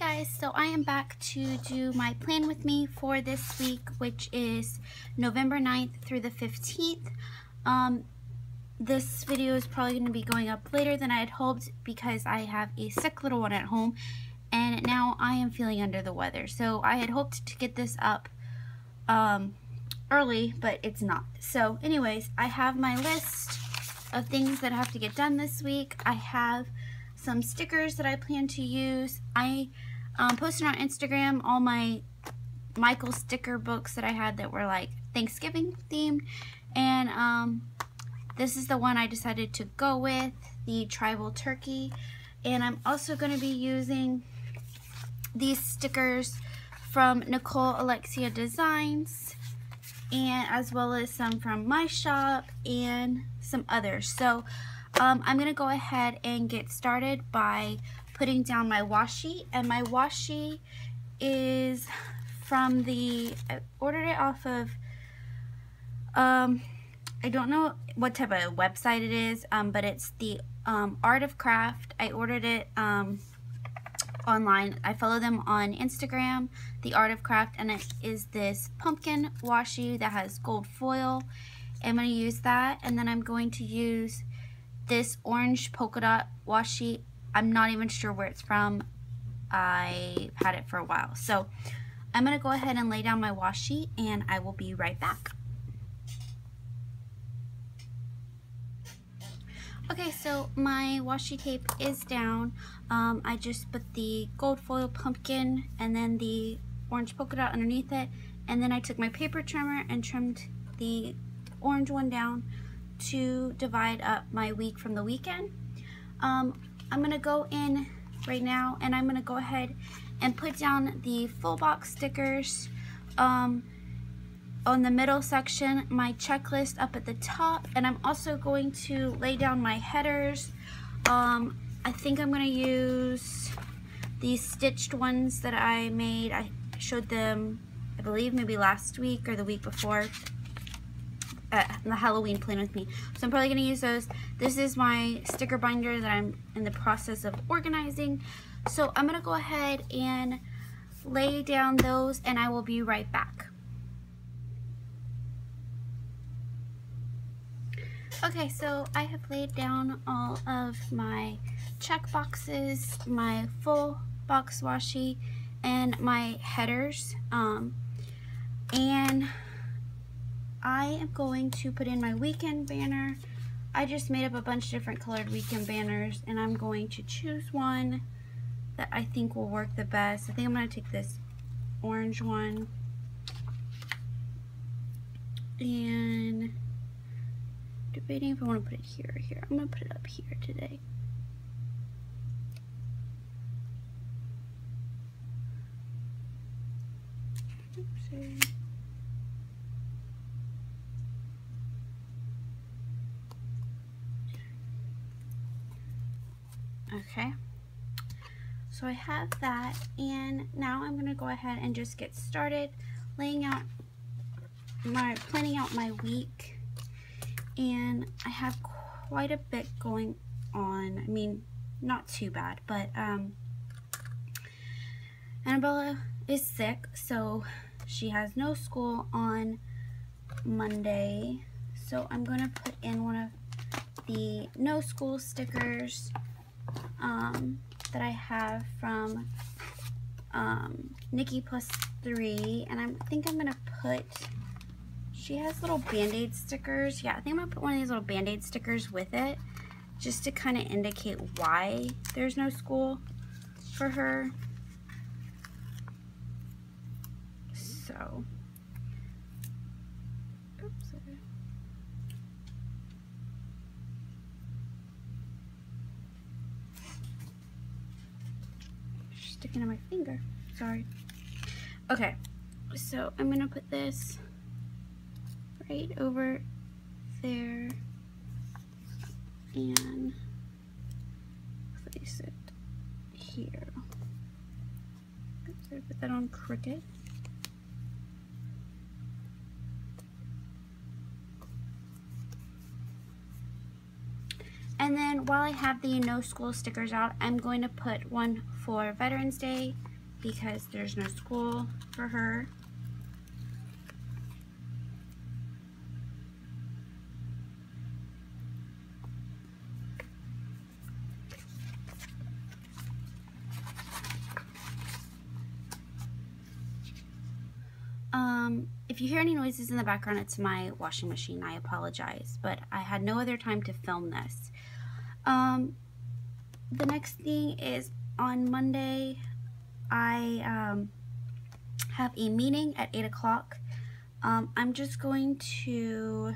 guys, so I am back to do my plan with me for this week, which is November 9th through the 15th. Um, this video is probably going to be going up later than I had hoped because I have a sick little one at home and now I am feeling under the weather. So I had hoped to get this up um, early, but it's not. So anyways, I have my list of things that I have to get done this week. I have some stickers that I plan to use. I um, posted on Instagram all my Michael sticker books that I had that were like Thanksgiving themed. And um, this is the one I decided to go with, the tribal turkey. And I'm also going to be using these stickers from Nicole Alexia Designs and as well as some from my shop and some others. So um, I'm going to go ahead and get started by putting down my washi. And my washi is from the, I ordered it off of, um, I don't know what type of website it is, um, but it's the um, Act of Craft. I ordered it um, online. I follow them on Instagram, The Act of Craft, and it is this pumpkin washi that has gold foil. I'm going to use that, and then I'm going to use this orange polka dot washi. I'm not even sure where it's from. I've had it for a while. So I'm going to go ahead and lay down my washi and I will be right back. Okay, so my washi tape is down. Um, I just put the gold foil pumpkin and then the orange polka dot underneath it. And then I took my paper trimmer and trimmed the orange one down to divide up my week from the weekend. Um, I'm to go in right now and I'm to go ahead and put down the full box stickers um, on the middle section, my checklist up at the top, and I'm also going to lay down my headers. Um, I think I'm to use these stitched ones that I made. I showed them, I believe, maybe last week or the week before uh, the Halloween plan with me. So I'm probably going to use those. This is my sticker binder that I'm in the process of organizing. So I'm going to go ahead and lay down those and I will be right back. Okay, so I have laid down all of my check boxes, my full box washi, and my headers. Um, and I am going to put in my weekend banner. I just made up a bunch of different colored weekend banners and I'm going to choose one that I think will work the best. I think I'm going to take this orange one and debating if I want to put it here or here. I'm going to put it up here today. Oopsie. Okay. So I have that and now I'm to go ahead and just get started laying out my, planning out my week and I have quite a bit going on. I mean, not too bad, but um, Annabella is sick, so she has no school on Monday. So I'm going to put in one of the no school stickers um, that I have from um, Nikki Plus 3. And I think I'm going to put, she has little Band-Aid stickers. Yeah, I think I'm going to put one of these little Band-Aid stickers with it. Just to kind of indicate why there's no school for her. So, sticking on my finger. Sorry. Okay, so I'm going to put this right over there and place it here. Put that on crooked. And then while I have the no school stickers out, I'm going to put one for Veterans Day because there's no school for her. Um, if you hear any noises in the background, it's my washing machine. I apologize, but I had no other time to film this. Um, the next thing is on Monday, I um, have a meeting at 8 o'clock. Um, I'm just going to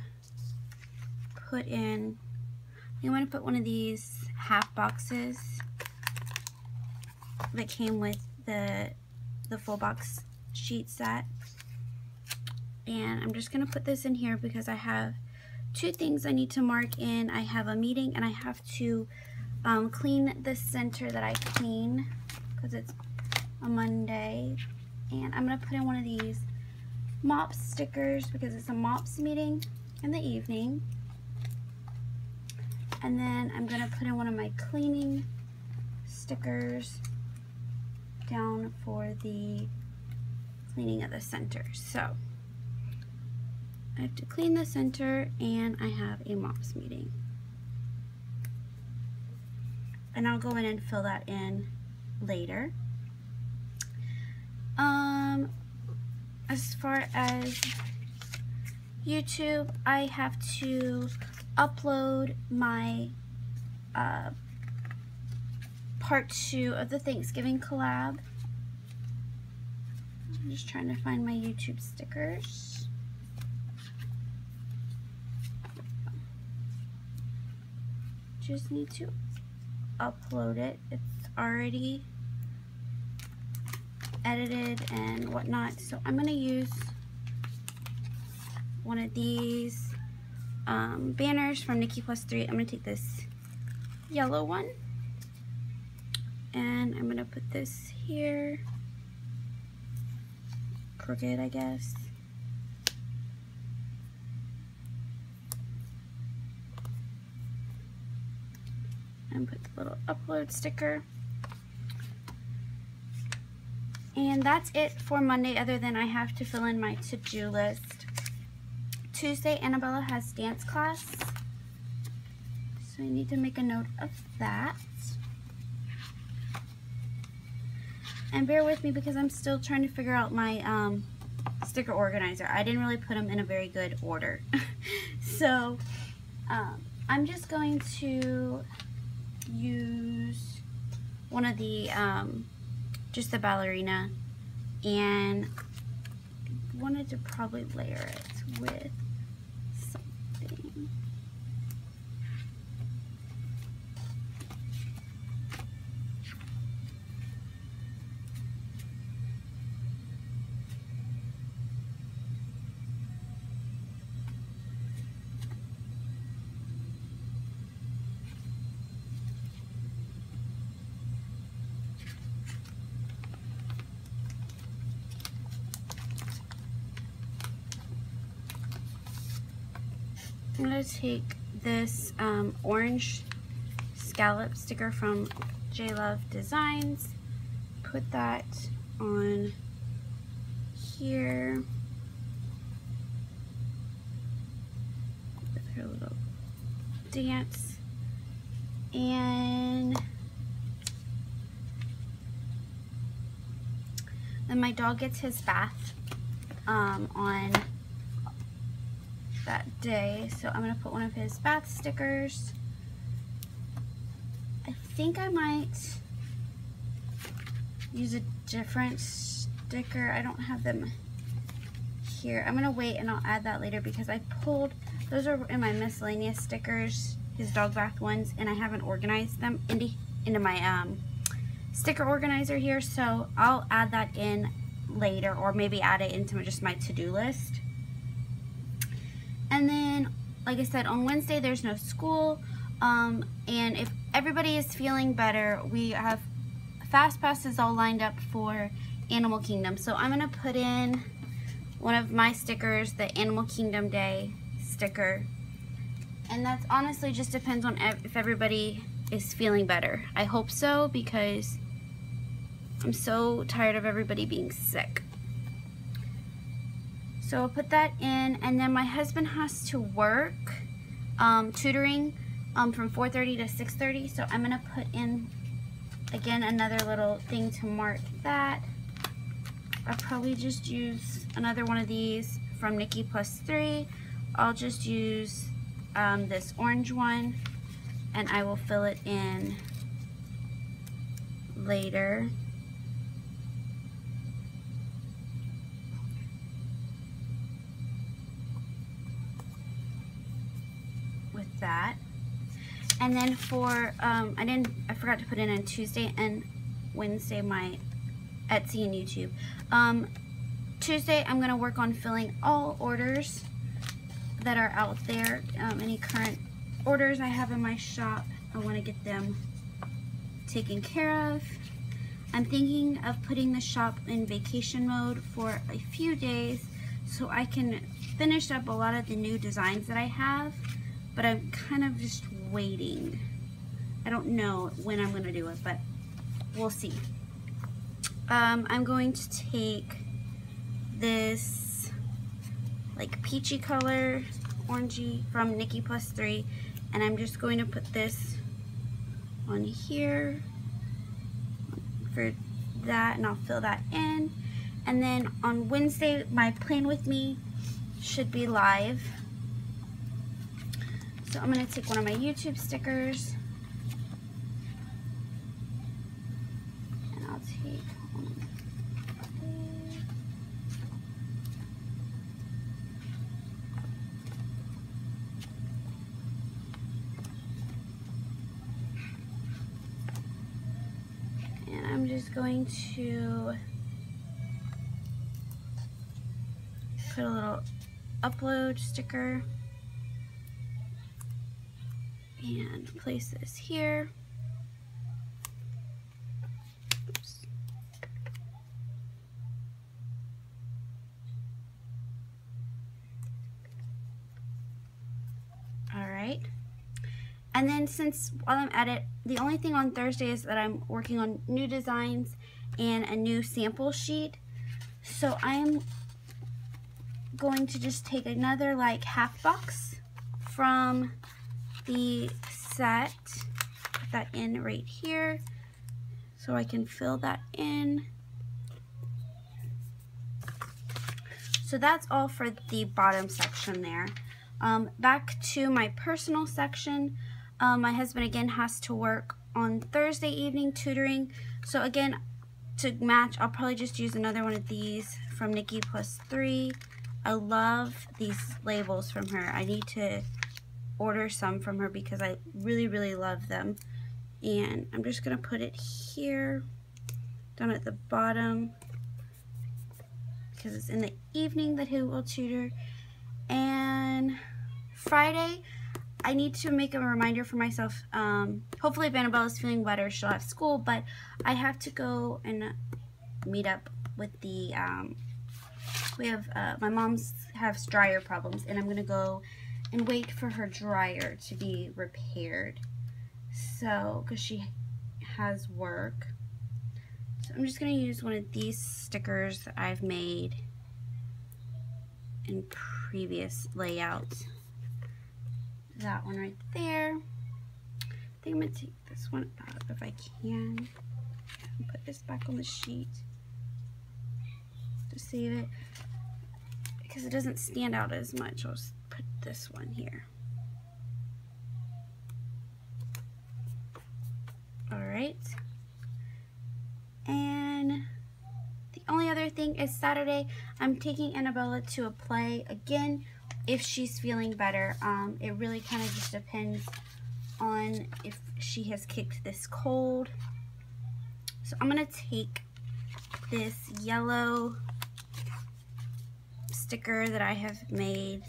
put in, I'm going to put one of these half boxes that came with the, the full box sheet set and I'm just going to put this in here because I have two things I need to mark in. I have a meeting and I have to um, clean the center that I clean because it's a Monday. And I'm going to put in one of these mop stickers because it's a mops meeting in the evening. And then I'm going to put in one of my cleaning stickers down for the cleaning of the center. So I have to clean the center and I have a MOPS meeting. And I'll go in and fill that in later. Um, as far as YouTube, I have to upload my uh, part two of the Thanksgiving collab. I'm just trying to find my YouTube stickers. Just need to upload it. It's already edited and whatnot. So I'm going to use one of these um, banners from Nikki Plus 3. I'm going to take this yellow one and I'm going to put this here. Crooked, I guess. And put the little upload sticker. And that's it for Monday other than I have to fill in my to-do list. Tuesday, Annabella has dance class. So I need to make a note of that. And bear with me because I'm still trying to figure out my um, sticker organizer. I didn't really put them in a very good order. so um, I'm just going to use one of the, um, just the ballerina and wanted to probably layer it with I'm going to take this um, orange scallop sticker from J Love Designs, put that on here. Her little dance. And then my dog gets his bath um, on that day. So I'm going to put one of his bath stickers. I think I might use a different sticker. I don't have them here. I'm going to wait and I'll add that later because I pulled, those are in my miscellaneous stickers, his dog bath ones, and I haven't organized them into, into my um, sticker organizer here. So I'll add that in later or maybe add it into just my to-do list. Like I said, on Wednesday there's no school. Um, and if everybody is feeling better, we have fast passes all lined up for Animal Kingdom. So I'm going to put in one of my stickers, the Animal Kingdom Day sticker. And that's honestly just depends on if everybody is feeling better. I hope so because I'm so tired of everybody being sick. So I'll put that in and then my husband has to work um, tutoring um, from 4.30 to 6.30 so I'm gonna put in again another little thing to mark that. I'll probably just use another one of these from Nikki Plus 3. I'll just use um, this orange one and I will fill it in later. with that. And then for, um, I didn't, I forgot to put in on Tuesday and Wednesday my Etsy and YouTube. Um, Tuesday, I'm going to work on filling all orders that are out there. Um, any current orders I have in my shop, I want to get them taken care of. I'm thinking of putting the shop in vacation mode for a few days so I can finish up a lot of the new designs that I have, but I'm kind of just waiting. I don't know when I'm going to do it, but we'll see. Um, I'm going to take this like peachy color, orangey from Nikki Plus 3, and I'm just going to put this on here for that, and I'll fill that in. And then on Wednesday, my Plan With Me should be live. So I'm going to take one of my YouTube stickers. And I'll take And I'm just going to put a little upload sticker and place this here. All right. And then since while I'm at it, the only thing on Thursday is that I'm working on new designs and a new sample sheet. So I'm going to just take another like half box from the set, put that in right here so I can fill that in. So that's all for the bottom section there. Um, back to my personal section. Um, my husband again has to work on Thursday evening tutoring. So again, to match, I'll probably just use another one of these from Nikki Plus 3. I love these labels from her. I need to order some from her because I really, really love them. And I'm just going to put it here, down at the bottom, because it's in the evening that he will tutor. And Friday, I need to make a reminder for myself. Um, hopefully, if Annabelle is feeling better, she'll have school, but I have to go and meet up with the, um, we have, uh, my mom's has dryer problems, and I'm going to go and wait for her dryer to be repaired. So, because she has work. So I'm just going to use one of these stickers that I've made in previous layouts. That one right there. I think I'm going to take this one out if I can. Put this back on the sheet to save it because it doesn't stand out as much. Put this one here. Alright. And the only other thing is Saturday, I'm taking Annabella to a play again if she's feeling better. Um, it really kind of just depends on if she has kicked this cold. So I'm going to take this yellow sticker that I have made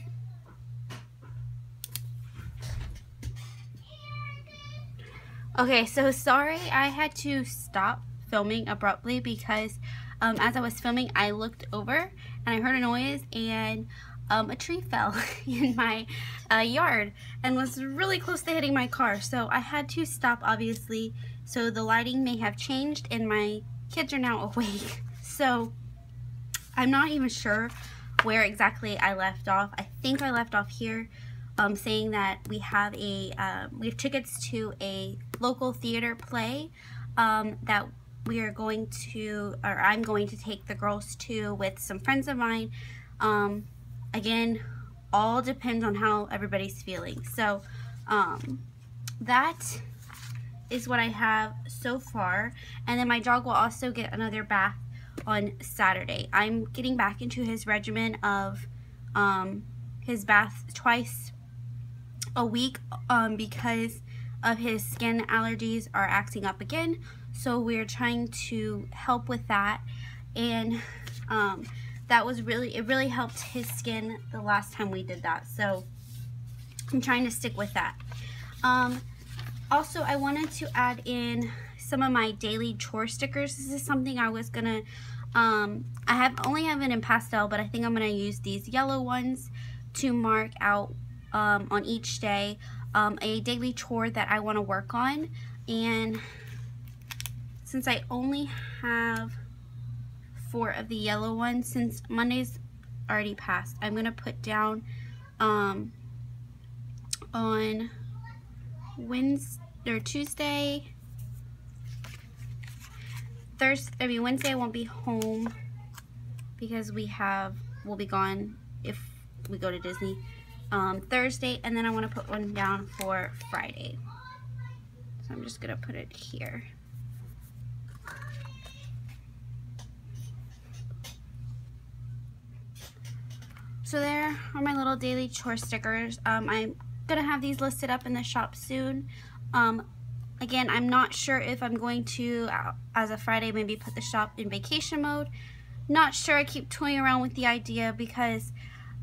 Okay, so sorry I had to stop filming abruptly because um, as I was filming, I looked over and I heard a noise and um, a tree fell in my uh, yard and was really close to hitting my car. So I had to stop, obviously. So the lighting may have changed and my kids are now awake. So I'm not even sure where exactly I left off. I think I left off here um, saying that we have a uh, we have tickets to a local theater play um, that we are going to or I'm going to take the girls to with some friends of mine. Um, again, all depends on how everybody's feeling. So um, that is what I have so far. And then my dog will also get another bath on Saturday. I'm getting back into his regimen of um, his bath twice a week um, because of his skin allergies are acting up again. So we're trying to help with that. And um, that was really, it really helped his skin the last time we did that. So I'm trying to stick with that. Um, also, I wanted to add in some of my daily chore stickers. This is something I was gonna, um, I have only have it in pastel, but I think I'm gonna use these yellow ones to mark out um, on each day um, a daily chore that I want to work on. And since I only have four of the yellow ones, since Monday's already passed, I'm going to put down um, on Wednesday or Tuesday, Thursday, I mean Wednesday I won't be home because we have, we'll be gone if we go to Disney um, Thursday, and then I want to put one down for Friday. So I'm just going to put it here. So there are my little daily chore stickers. Um, I'm going to have these listed up in the shop soon. Um, again, I'm not sure if I'm going to, uh, as a Friday, maybe put the shop in vacation mode. Not sure. I keep toying around with the idea because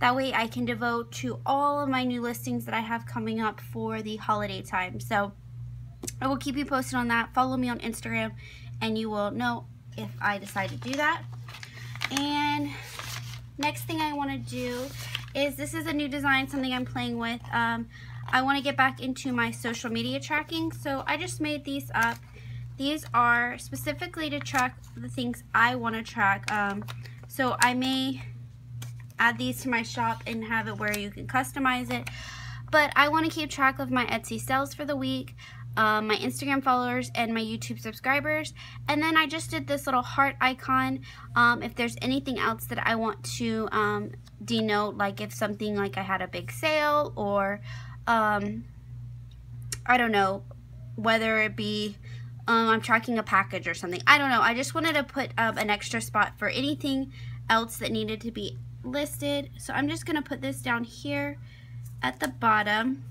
that way I can devote to all of my new listings that I have coming up for the holiday time. So I will keep you posted on that. Follow me on Instagram and you will know if I decide to do that. And next thing I want to do is this is a new design, something I'm playing with. Um, I want to get back into my social media tracking. So I just made these up. These are specifically to track the things I want to track. Um, so I may add these to my shop and have it where you can customize it. But I want to keep track of my Etsy sales for the week, um, my Instagram followers, and my YouTube subscribers. And then I just did this little heart icon. Um, if there's anything else that I want to um, denote, like if something like I had a big sale or um, I don't know, whether it be um, I'm tracking a package or something. I don't know. I just wanted to put um, an extra spot for anything else that needed to be listed. So I'm just going to put this down here at the bottom.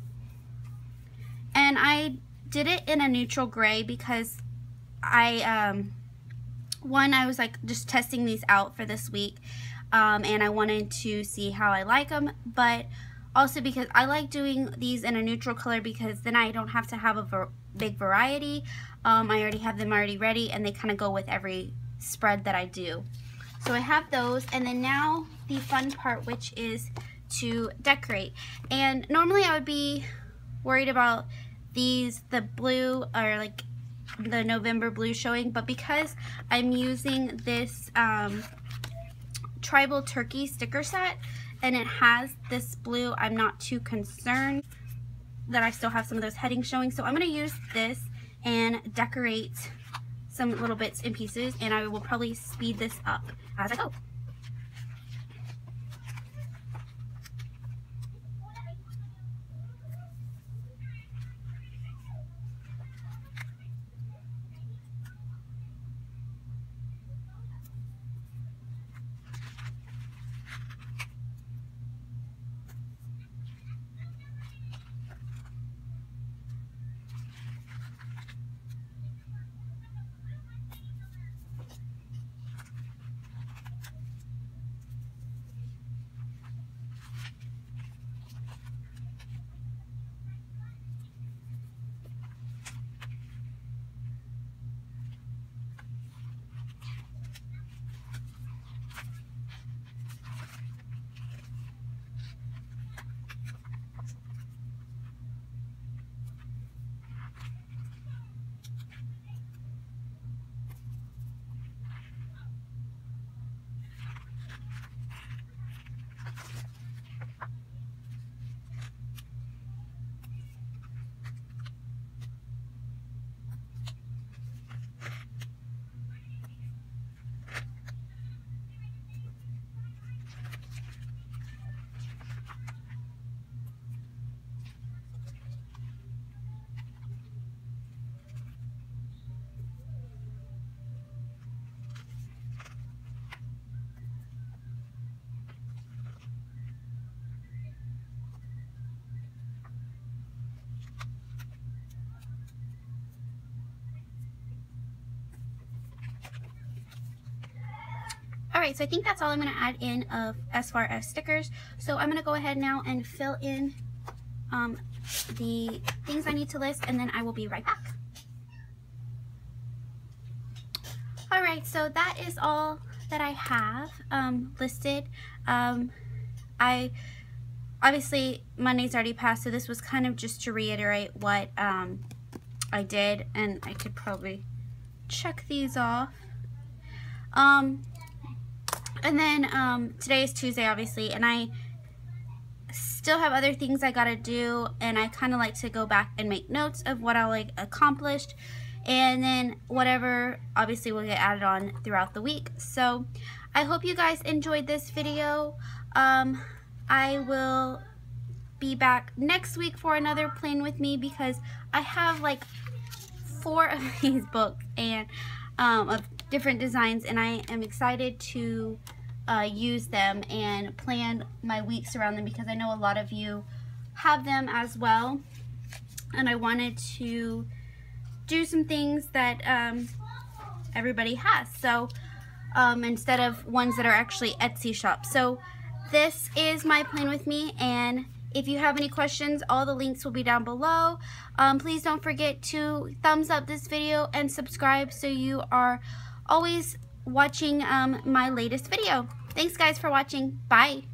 And I did it in a neutral gray because I, um, one, I was like just testing these out for this week. Um, and I wanted to see how I like them. But also because I like doing these in a neutral color because then I don't have to have a ver big variety. Um, I already have them already ready and they kind of go with every spread that I do. So I have those and then now the fun part which is to decorate. And normally I would be worried about these, the blue or like the November blue showing, but because I'm using this um, tribal turkey sticker set and it has this blue, I'm not too concerned that I still have some of those headings showing. So I'm going to use this and decorate some little bits and pieces and I will probably speed this up as I go. Alright, so I think that's all I'm going to add in of as far as stickers. So I'm going to go ahead now and fill in um, the things I need to list and then I will be right back. Alright, so that is all that I have um, listed. Um, I obviously Monday's already passed, so this was kind of just to reiterate what um, I did, and I could probably check these off. Um, and then um, today is Tuesday, obviously, and I still have other things I gotta do, and I kind of like to go back and make notes of what I like accomplished, and then whatever obviously will get added on throughout the week. So I hope you guys enjoyed this video. Um, I will be back next week for another plan with me because I have like four of these books and um, of different designs and I am excited to uh, use them and plan my weeks around them because I know a lot of you have them as well. And I wanted to do some things that um, everybody has. So um, instead of ones that are actually Etsy shops. So this is my plan with me and if you have any questions, all the links will be down below. Um, please don't forget to thumbs up this video and subscribe so you are always watching um, my latest video. Thanks guys for watching. Bye.